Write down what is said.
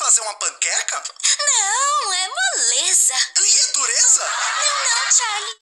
fazer uma panqueca? Não, é moleza. E é dureza? Não, não, Charlie.